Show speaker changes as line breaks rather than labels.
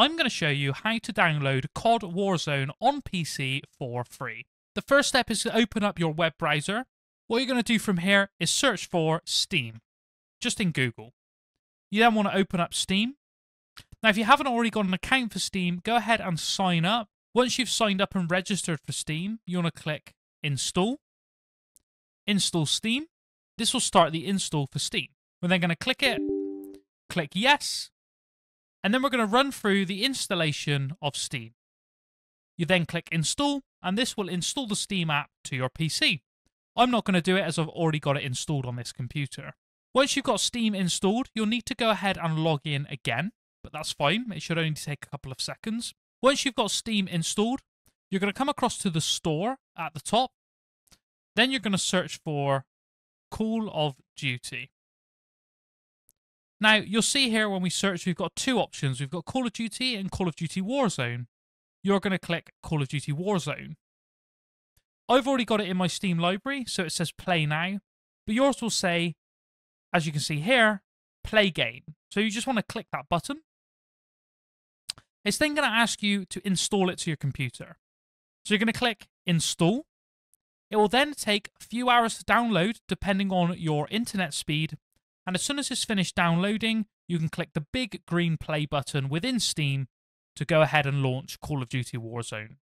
I'm going to show you how to download COD Warzone on PC for free. The first step is to open up your web browser. What you're going to do from here is search for Steam, just in Google. You then want to open up Steam. Now, if you haven't already got an account for Steam, go ahead and sign up. Once you've signed up and registered for Steam, you want to click Install. Install Steam. This will start the install for Steam. We're then going to click it, click Yes, and then we're going to run through the installation of Steam. You then click Install, and this will install the Steam app to your PC. I'm not going to do it as I've already got it installed on this computer. Once you've got Steam installed, you'll need to go ahead and log in again, but that's fine. It should only take a couple of seconds. Once you've got Steam installed, you're going to come across to the store at the top. Then you're going to search for Call of Duty. Now, you'll see here when we search, we've got two options. We've got Call of Duty and Call of Duty Warzone. You're going to click Call of Duty Warzone. I've already got it in my Steam library, so it says Play Now. But yours will say, as you can see here, Play Game. So you just want to click that button. It's then going to ask you to install it to your computer. So you're going to click Install. It will then take a few hours to download, depending on your internet speed and as soon as it's finished downloading, you can click the big green play button within Steam to go ahead and launch Call of Duty Warzone.